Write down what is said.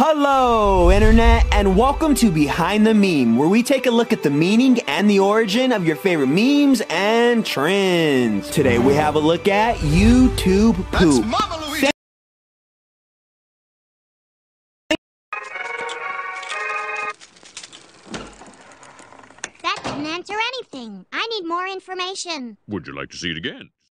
Hello, Internet, and welcome to Behind the Meme, where we take a look at the meaning and the origin of your favorite memes and trends. Today we have a look at YouTube poop. That didn't answer anything. I need more information. Would you like to see it again?